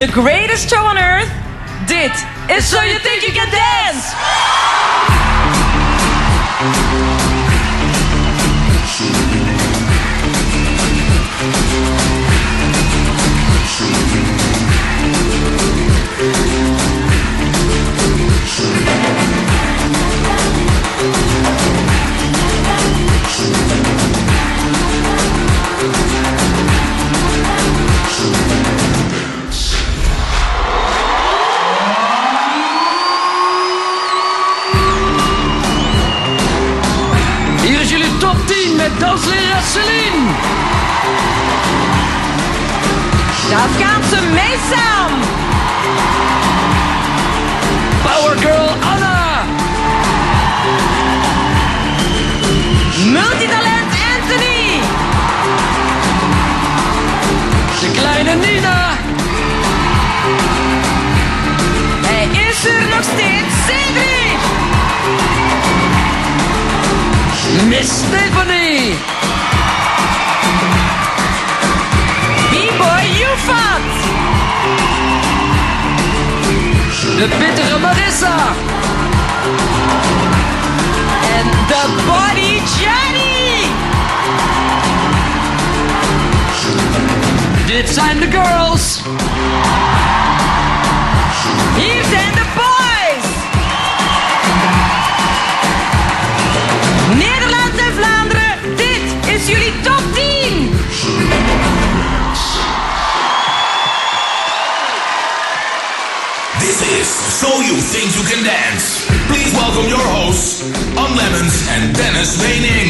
The greatest show on earth. Dit is So You Think You Can Dance. 10 met danslerares Celine. De Afghaanse Meesam. Power Girl Anna. Multitalent Anthony. De kleine Nina. Hij is er nog steeds, Cedric. Miss Stephanie. B-boy Yufat. De bittere Marissa. En de body Johnny. Dit zijn de girls. Hier zijn de boys. Nederland Is So You Think You Can Dance. Please welcome your hosts, An Lemmens and Dennis Weening. Jawel.